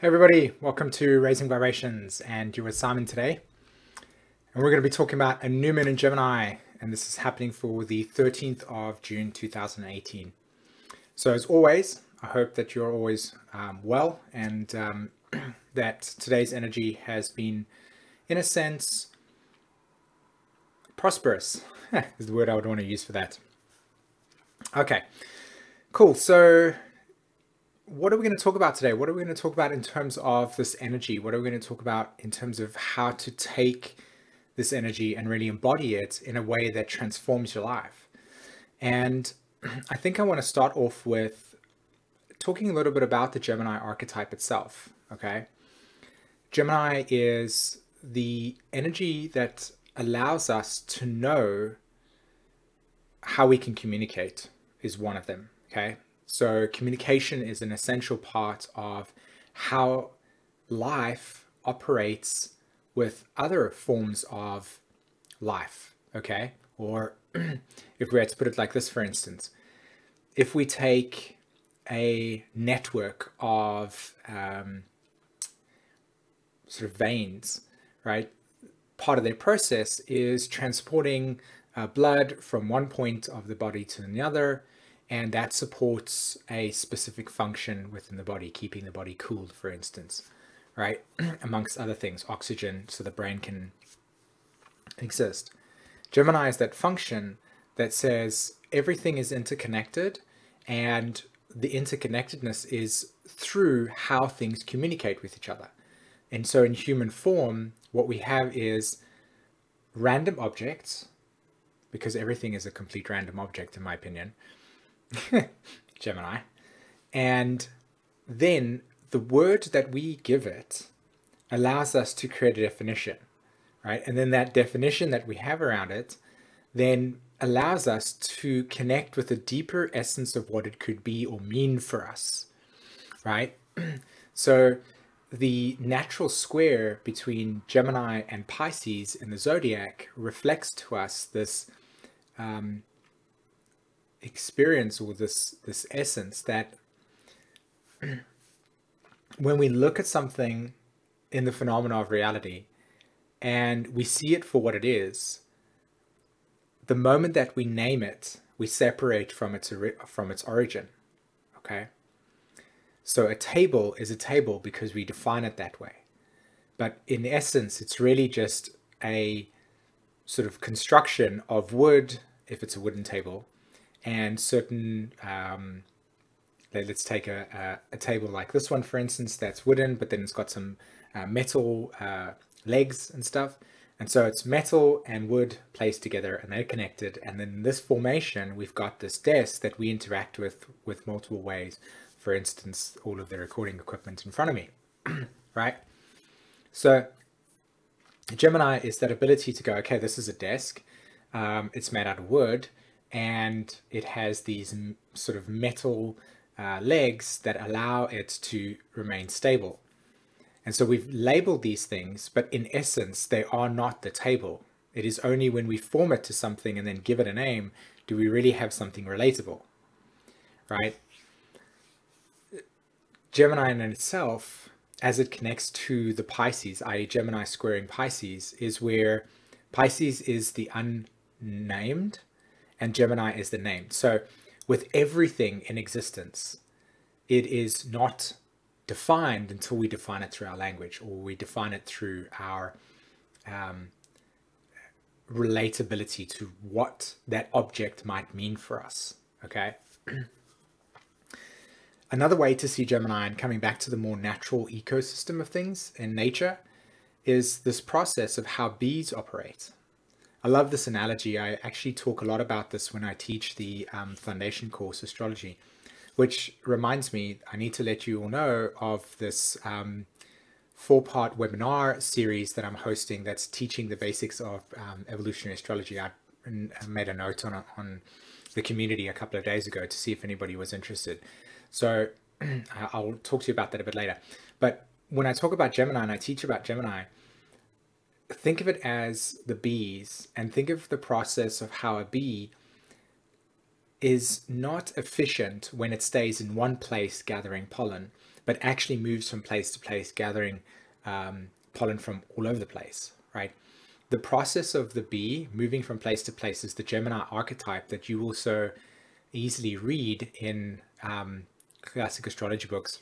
Hey everybody, welcome to Raising Vibrations and you're with Simon today. And we're going to be talking about a new moon in Gemini and this is happening for the 13th of June 2018. So as always, I hope that you're always um, well and um, that today's energy has been, in a sense, prosperous is the word I would want to use for that. Okay, cool. So what are we going to talk about today? What are we going to talk about in terms of this energy? What are we going to talk about in terms of how to take this energy and really embody it in a way that transforms your life? And I think I want to start off with talking a little bit about the Gemini archetype itself. Okay. Gemini is the energy that allows us to know how we can communicate, is one of them. Okay. So communication is an essential part of how life operates with other forms of life, okay? Or if we had to put it like this, for instance, if we take a network of um, sort of veins, right? Part of their process is transporting uh, blood from one point of the body to another, and that supports a specific function within the body, keeping the body cooled, for instance, right? Amongst other things, oxygen, so the brain can exist. Gemini is that function that says everything is interconnected and the interconnectedness is through how things communicate with each other. And so in human form, what we have is random objects, because everything is a complete random object in my opinion, Gemini. And then the word that we give it allows us to create a definition, right? And then that definition that we have around it then allows us to connect with a deeper essence of what it could be or mean for us, right? so the natural square between Gemini and Pisces in the zodiac reflects to us this um, experience or this this essence that when we look at something in the phenomena of reality and we see it for what it is the moment that we name it we separate from its from its origin okay? So a table is a table because we define it that way. But in essence it's really just a sort of construction of wood if it's a wooden table and certain um, let's take a, a, a, table like this one for instance that's wooden but then it's got some uh, metal uh, legs and stuff. And so it's metal and wood placed together and they're connected. And then in this formation we've got this desk that we interact with with multiple ways. For instance all of the recording equipment in front of me right? So Gemini is that ability to go okay this is a desk. Um, it's made out of wood and it has these sort of metal uh, legs that allow it to remain stable. And so we've labeled these things, but in essence, they are not the table. It is only when we form it to something and then give it a name do we really have something relatable, right? Gemini in itself, as it connects to the Pisces, i.e. Gemini squaring Pisces, is where Pisces is the unnamed and Gemini is the name. So with everything in existence, it is not defined until we define it through our language or we define it through our um, relatability to what that object might mean for us. Okay. Another way to see Gemini and coming back to the more natural ecosystem of things in nature is this process of how bees operate. I love this analogy. I actually talk a lot about this when I teach the um, foundation course astrology, which reminds me, I need to let you all know of this um, four part webinar series that I'm hosting that's teaching the basics of um, evolutionary astrology. I made a note on, on the community a couple of days ago to see if anybody was interested. So I'll talk to you about that a bit later. But when I talk about Gemini and I teach about Gemini, think of it as the bees and think of the process of how a bee is not efficient when it stays in one place gathering pollen, but actually moves from place to place, gathering um, pollen from all over the place, right? The process of the bee moving from place to place is the Gemini archetype that you will so easily read in um, classic astrology books.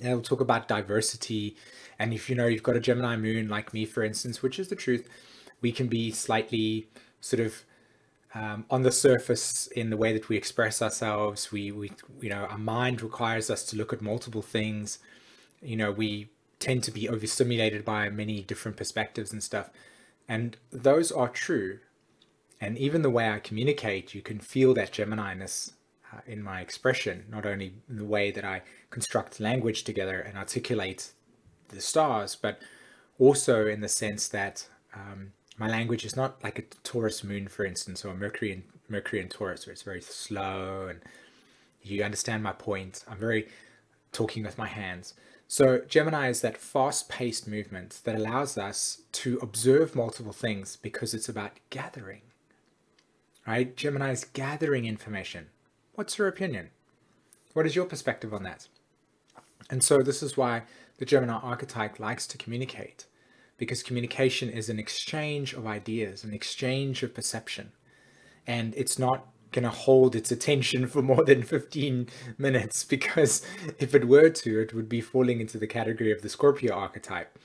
They'll talk about diversity, and if you know you've got a Gemini moon like me, for instance, which is the truth, we can be slightly sort of um, on the surface in the way that we express ourselves. We, we, you know, our mind requires us to look at multiple things. You know, we tend to be overstimulated by many different perspectives and stuff. And those are true. And even the way I communicate, you can feel that Gemini-ness uh, in my expression, not only in the way that I construct language together and articulate the stars, but also in the sense that um, my language is not like a Taurus moon, for instance, or Mercury and Mercury and Taurus, where it's very slow and you understand my point. I'm very talking with my hands. So Gemini is that fast-paced movement that allows us to observe multiple things because it's about gathering. Right? Gemini is gathering information. What's your opinion? What is your perspective on that? And so this is why the Gemini archetype likes to communicate because communication is an exchange of ideas, an exchange of perception. And it's not going to hold its attention for more than 15 minutes because if it were to, it would be falling into the category of the Scorpio archetype,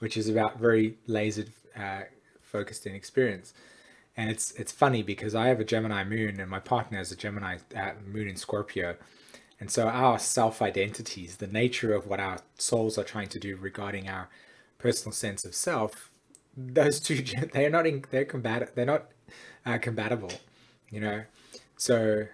which is about very laser uh, focused in experience. And it's it's funny because I have a Gemini moon and my partner has a Gemini uh, moon in Scorpio. And so our self identities, the nature of what our souls are trying to do regarding our personal sense of self, those two they're not in, they're combat they're not uh, compatible, you know. So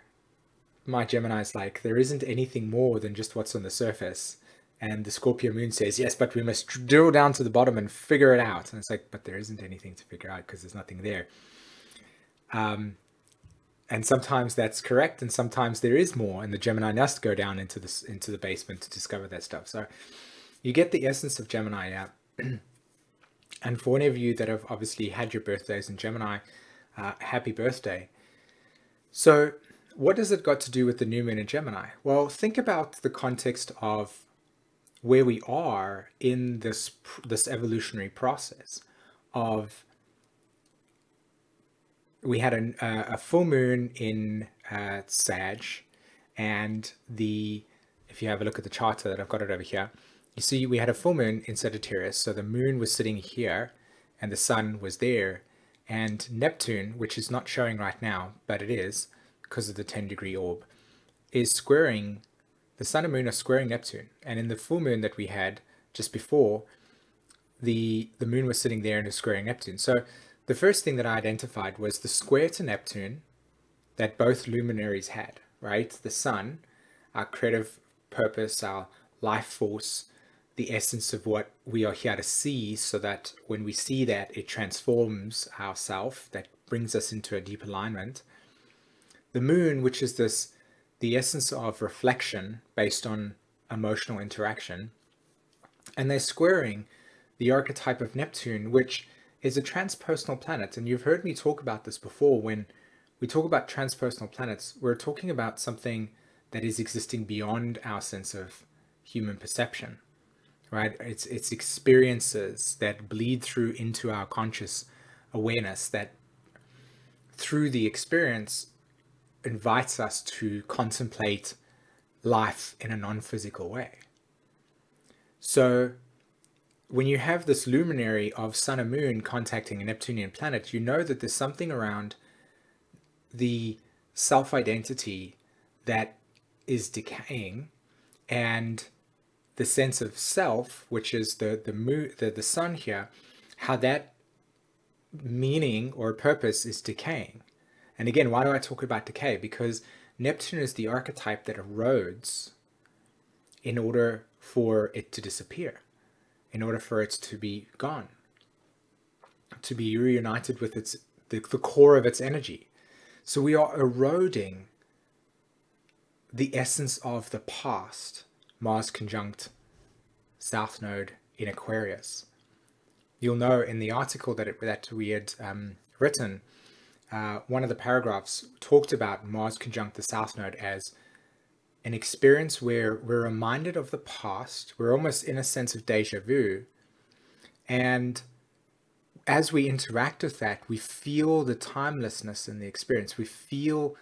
my Gemini is like there isn't anything more than just what's on the surface. And the Scorpio moon says, yes, but we must drill down to the bottom and figure it out. And it's like, but there isn't anything to figure out because there's nothing there. Um, and sometimes that's correct, and sometimes there is more, and the Gemini must go down into this into the basement to discover that stuff. So you get the essence of Gemini out. and for any of you that have obviously had your birthdays in Gemini, uh, happy birthday. So, what does it got to do with the new moon in Gemini? Well, think about the context of where we are in this this evolutionary process of we had a, a full moon in uh, Sag, and the if you have a look at the chart that I've got it over here, you see we had a full moon in Sagittarius, so the moon was sitting here and the sun was there, and Neptune, which is not showing right now, but it is because of the 10 degree orb, is squaring, the sun and moon are squaring Neptune. And in the full moon that we had just before, the, the moon was sitting there and is squaring Neptune. So the first thing that I identified was the square to Neptune that both luminaries had, right? The sun, our creative purpose, our life force, the essence of what we are here to see so that when we see that it transforms ourself that brings us into a deep alignment the moon which is this the essence of reflection based on emotional interaction and they're squaring the archetype of neptune which is a transpersonal planet and you've heard me talk about this before when we talk about transpersonal planets we're talking about something that is existing beyond our sense of human perception right? It's it's experiences that bleed through into our conscious awareness that through the experience invites us to contemplate life in a non-physical way. So when you have this luminary of sun and moon contacting a Neptunian planet, you know that there's something around the self-identity that is decaying and the sense of self, which is the the moon, the, the sun here, how that meaning or purpose is decaying. And again, why do I talk about decay? Because Neptune is the archetype that erodes in order for it to disappear, in order for it to be gone, to be reunited with its the, the core of its energy. So we are eroding the essence of the past Mars conjunct South Node in Aquarius. You'll know in the article that, it, that we had um, written, uh, one of the paragraphs talked about Mars conjunct the South Node as an experience where we're reminded of the past. We're almost in a sense of deja vu. And as we interact with that, we feel the timelessness in the experience. We feel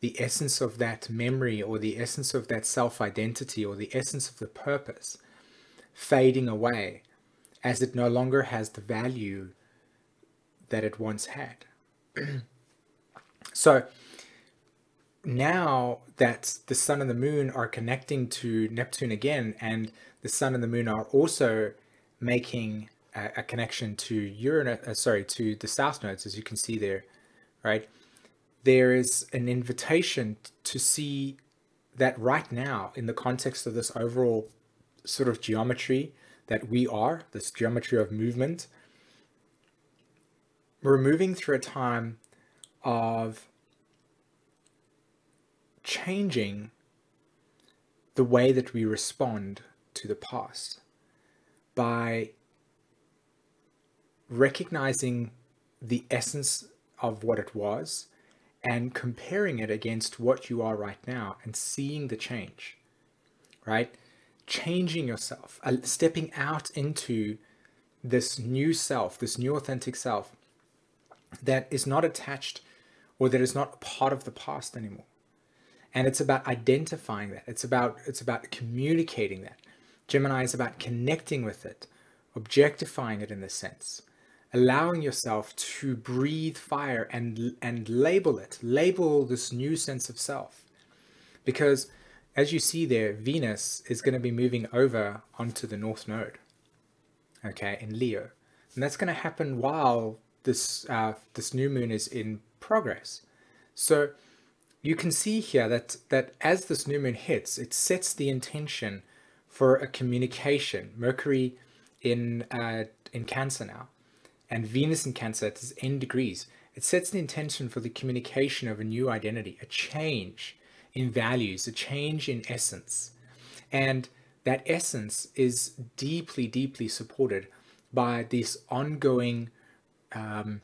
the essence of that memory or the essence of that self identity or the essence of the purpose fading away as it no longer has the value that it once had. so now that the sun and the moon are connecting to Neptune again, and the sun and the moon are also making a, a connection to Uranus, uh, sorry, to the south nodes, as you can see there, right? There is an invitation to see that right now, in the context of this overall sort of geometry that we are, this geometry of movement, we're moving through a time of changing the way that we respond to the past by recognizing the essence of what it was and comparing it against what you are right now and seeing the change, right? Changing yourself, uh, stepping out into this new self, this new authentic self that is not attached or that is not part of the past anymore. And it's about identifying that. It's about it's about communicating that. Gemini is about connecting with it, objectifying it in this sense, allowing yourself to breathe fire and and label it, label this new sense of self. Because as you see there, Venus is going to be moving over onto the North Node, okay, in Leo. And that's going to happen while this uh, this new moon is in progress. So you can see here that that as this new moon hits, it sets the intention for a communication. Mercury in uh, in Cancer now, and Venus in Cancer at its end degrees. It sets the intention for the communication of a new identity, a change in values, a change in essence, and that essence is deeply, deeply supported by this ongoing um,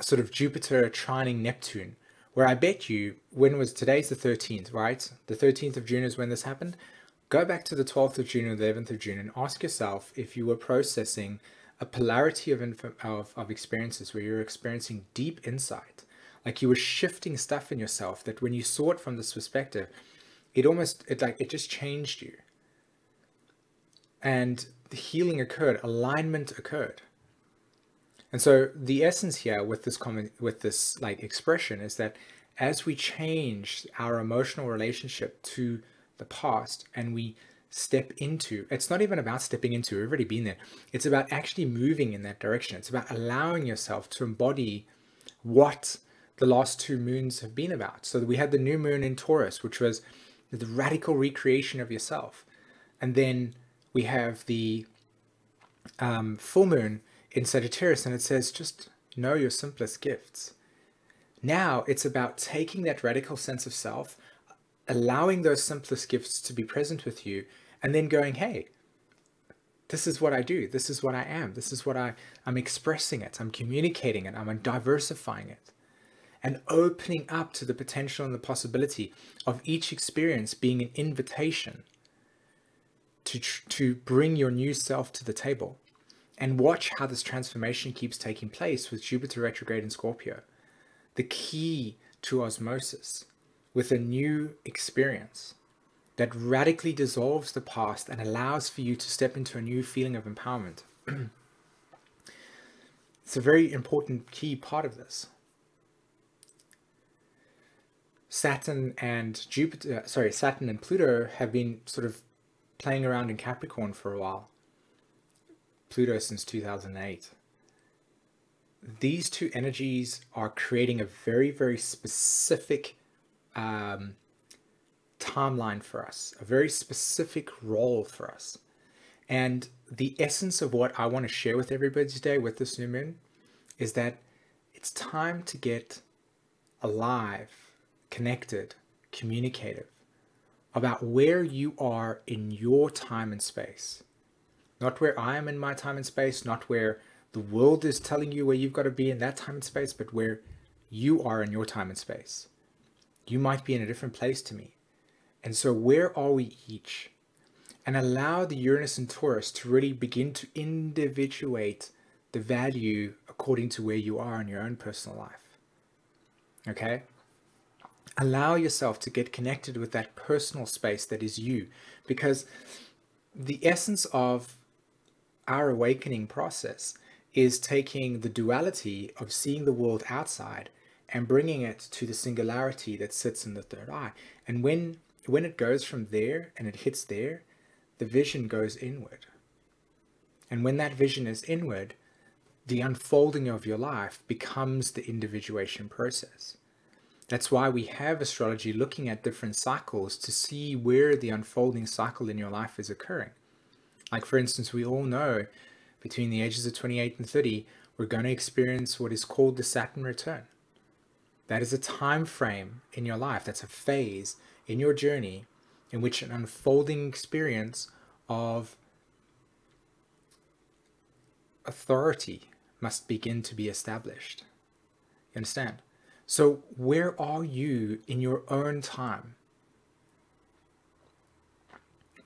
sort of Jupiter trining Neptune, where I bet you, when was today's the 13th, right? The 13th of June is when this happened. Go back to the 12th of June or the 11th of June and ask yourself if you were processing a polarity of, of, of experiences where you're experiencing deep insight, like you were shifting stuff in yourself that when you saw it from this perspective, it almost, it like, it just changed you. And the healing occurred, alignment occurred. And so the essence here with this comment, with this like expression is that as we change our emotional relationship to the past and we step into, it's not even about stepping into, we've already been there. It's about actually moving in that direction. It's about allowing yourself to embody what the last two moons have been about. So we had the new moon in Taurus, which was the radical recreation of yourself. And then we have the um, full moon in Sagittarius and it says just know your simplest gifts. Now it's about taking that radical sense of self, allowing those simplest gifts to be present with you, and then going, hey, this is what I do. This is what I am. This is what I, I'm expressing it. I'm communicating it. I'm diversifying it. And opening up to the potential and the possibility of each experience being an invitation to, to bring your new self to the table and watch how this transformation keeps taking place with Jupiter retrograde in Scorpio. The key to osmosis with a new experience that radically dissolves the past and allows for you to step into a new feeling of empowerment. it's a very important key part of this. Saturn and Jupiter, uh, sorry, Saturn and Pluto have been sort of playing around in Capricorn for a while. Pluto since 2008. These two energies are creating a very, very specific um, timeline for us, a very specific role for us. And the essence of what I want to share with everybody today with this new moon is that it's time to get alive, connected, communicative about where you are in your time and space not where I am in my time and space, not where the world is telling you where you've got to be in that time and space, but where you are in your time and space. You might be in a different place to me. And so, where are we each? And allow the Uranus and Taurus to really begin to individuate the value according to where you are in your own personal life. Okay? Allow yourself to get connected with that personal space that is you because the essence of our awakening process is taking the duality of seeing the world outside and bringing it to the singularity that sits in the third eye. And when when it goes from there and it hits there, the vision goes inward. And when that vision is inward, the unfolding of your life becomes the individuation process. That's why we have astrology looking at different cycles to see where the unfolding cycle in your life is occurring. Like, for instance, we all know between the ages of 28 and 30, we're going to experience what is called the Saturn return. That is a time frame in your life, that's a phase in your journey in which an unfolding experience of authority must begin to be established. You understand? So, where are you in your own time?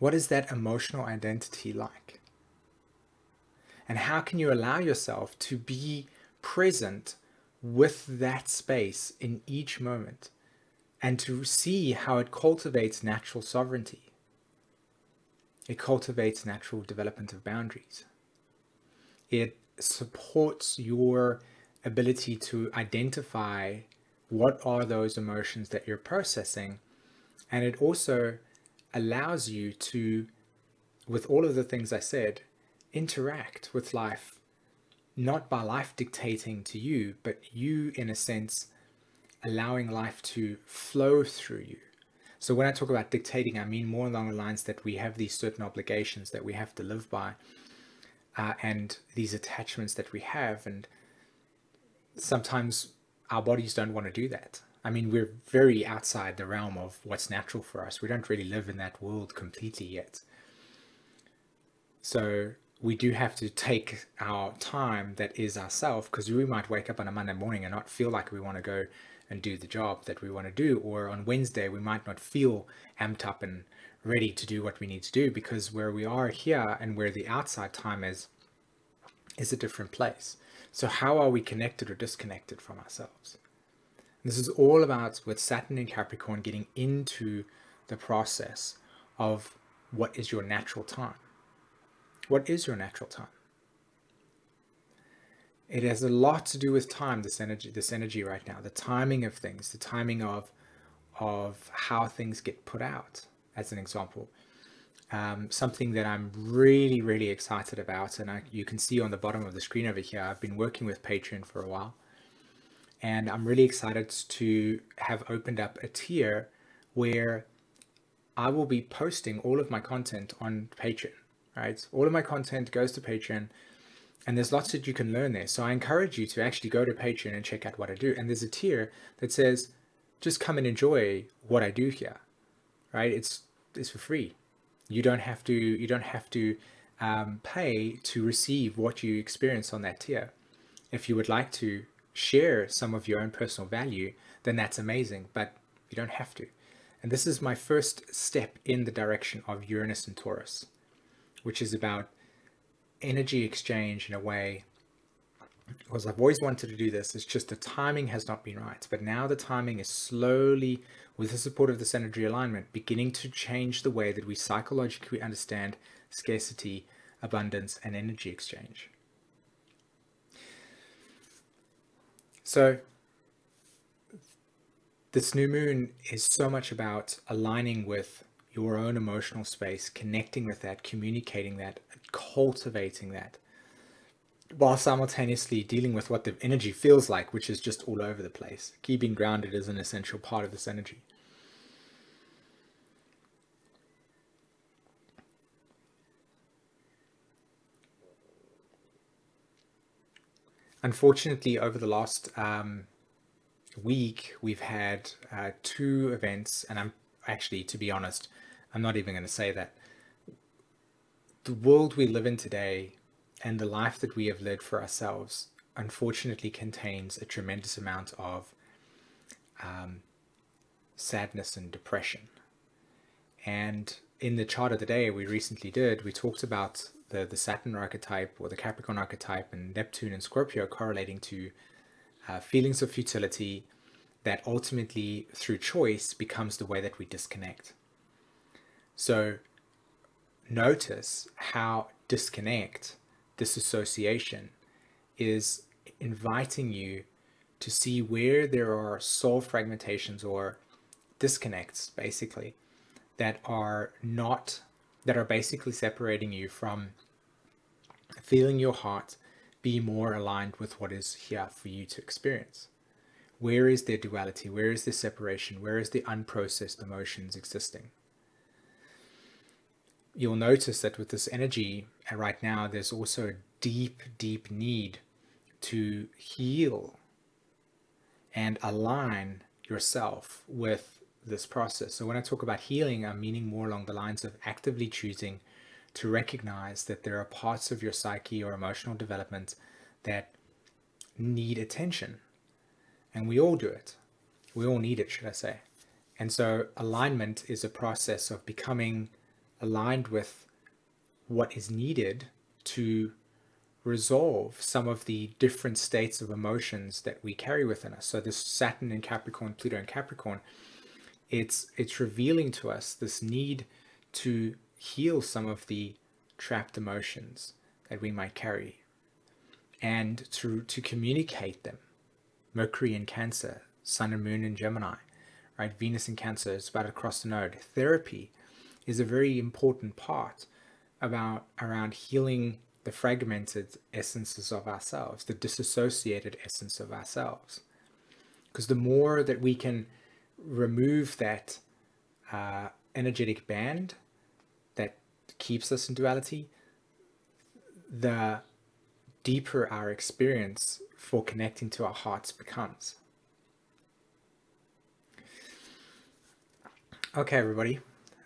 What is that emotional identity like? And how can you allow yourself to be present with that space in each moment and to see how it cultivates natural sovereignty? It cultivates natural development of boundaries. It supports your ability to identify what are those emotions that you're processing. And it also allows you to, with all of the things I said, interact with life, not by life dictating to you, but you, in a sense, allowing life to flow through you. So when I talk about dictating, I mean more along the lines that we have these certain obligations that we have to live by, uh, and these attachments that we have, and sometimes our bodies don't want to do that. I mean, we're very outside the realm of what's natural for us. We don't really live in that world completely yet. So we do have to take our time that is ourself because we might wake up on a Monday morning and not feel like we want to go and do the job that we want to do. Or on Wednesday, we might not feel amped up and ready to do what we need to do because where we are here and where the outside time is, is a different place. So, how are we connected or disconnected from ourselves? This is all about with Saturn and Capricorn getting into the process of what is your natural time. What is your natural time? It has a lot to do with time, this energy, this energy right now, the timing of things, the timing of of how things get put out, as an example um, something that I'm really, really excited about. And I, you can see on the bottom of the screen over here, I've been working with Patreon for a while. And I'm really excited to have opened up a tier where I will be posting all of my content on Patreon, right? All of my content goes to Patreon and there's lots that you can learn there. So I encourage you to actually go to Patreon and check out what I do. And there's a tier that says, just come and enjoy what I do here, right? It's, it's for free you don't have to you don't have to um, pay to receive what you experience on that tier. If you would like to share some of your own personal value, then that's amazing, but you don't have to. And this is my first step in the direction of Uranus and Taurus, which is about energy exchange in a way because I've always wanted to do this. It's just the timing has not been right. But now the timing is slowly with the support of this energy alignment, beginning to change the way that we psychologically understand scarcity, abundance, and energy exchange. So, this new moon is so much about aligning with your own emotional space, connecting with that, communicating that, cultivating that, while simultaneously dealing with what the energy feels like, which is just all over the place. Keeping grounded is an essential part of this energy. Unfortunately, over the last um, week, we've had uh, two events, and I'm actually, to be honest, I'm not even going to say that. The world we live in today and the life that we have led for ourselves unfortunately contains a tremendous amount of um, sadness and depression. And in the chart of the day we recently did, we talked about the, the Saturn archetype or the Capricorn archetype and Neptune and Scorpio correlating to uh, feelings of futility that ultimately, through choice, becomes the way that we disconnect. So notice how disconnect, disassociation, is inviting you to see where there are soul fragmentations or disconnects, basically, that are not, that are basically separating you from feeling your heart be more aligned with what is here for you to experience. Where is their duality? Where is the separation? Where is the unprocessed emotions existing? You'll notice that with this energy uh, right now, there's also a deep, deep need to heal and align yourself with this process. So when I talk about healing, I'm meaning more along the lines of actively choosing to recognize that there are parts of your psyche or emotional development that need attention. And we all do it. We all need it, should I say. And so alignment is a process of becoming aligned with what is needed to resolve some of the different states of emotions that we carry within us. So this Saturn in Capricorn, Pluto in Capricorn, it's it's revealing to us this need to heal some of the trapped emotions that we might carry and to to communicate them. Mercury in Cancer, Sun and Moon in Gemini, right? Venus in Cancer is about across the node. Therapy is a very important part about around healing the fragmented essences of ourselves, the disassociated essence of ourselves. Because the more that we can remove that uh, energetic band keeps us in duality, the deeper our experience for connecting to our hearts becomes. Okay, everybody.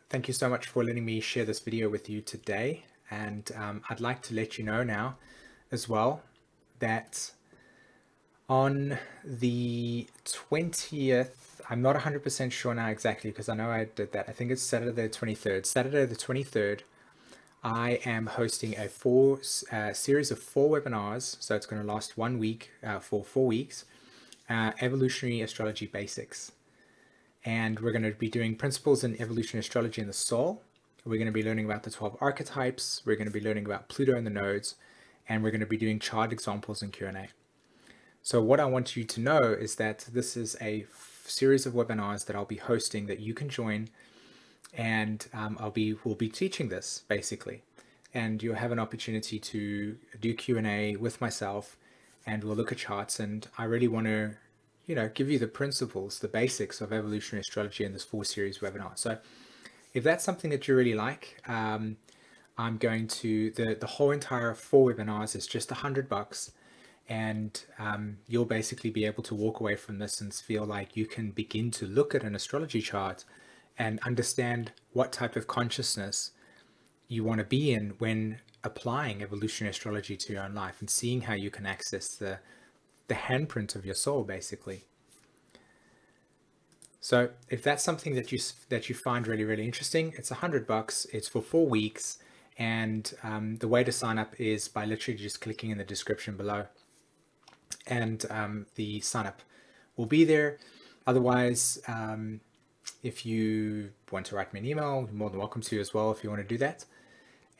Thank you so much for letting me share this video with you today. And um, I'd like to let you know now as well that on the 20th, I'm not 100% sure now exactly because I know I did that. I think it's Saturday the 23rd. Saturday the 23rd, I am hosting a four uh, series of four webinars. So it's going to last one week uh, for four weeks. Uh, evolutionary astrology basics. And we're going to be doing principles in evolutionary astrology in the soul. We're going to be learning about the 12 archetypes. We're going to be learning about Pluto and the nodes. And we're going to be doing chart examples and Q&A. So what I want you to know is that this is a series of webinars that I'll be hosting that you can join and um, I'll be will be teaching this basically. And you'll have an opportunity to do Q&A with myself and we'll look at charts and I really want to you know give you the principles the basics of evolutionary astrology in this four series webinar. So if that's something that you really like um, I'm going to the the whole entire four webinars is just a hundred bucks and um, you'll basically be able to walk away from this and feel like you can begin to look at an astrology chart and understand what type of consciousness you want to be in when applying evolutionary astrology to your own life and seeing how you can access the the handprint of your soul basically. So if that's something that you that you find really really interesting it's a hundred bucks it's for four weeks and um, the way to sign up is by literally just clicking in the description below and um, the sign up will be there. Otherwise, um, if you want to write me an email, you're more than welcome to as well if you want to do that.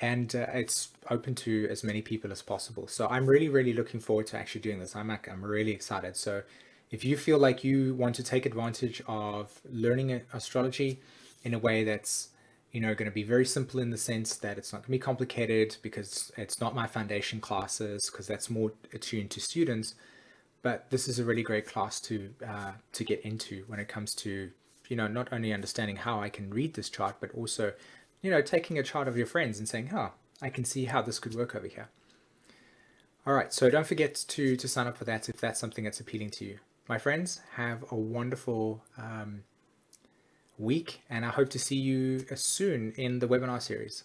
And uh, it's open to as many people as possible. So I'm really, really looking forward to actually doing this. I'm, I'm really excited. So if you feel like you want to take advantage of learning astrology in a way that's you know, going to be very simple in the sense that it's not going to be complicated because it's not my foundation classes because that's more attuned to students. But this is a really great class to uh, to get into when it comes to you know not only understanding how I can read this chart, but also you know taking a chart of your friends and saying, "Huh, I can see how this could work over here." All right, so don't forget to to sign up for that if that's something that's appealing to you. My friends, have a wonderful um, week, and I hope to see you soon in the webinar series.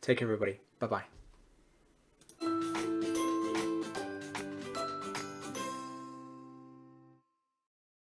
Take care, everybody. Bye bye.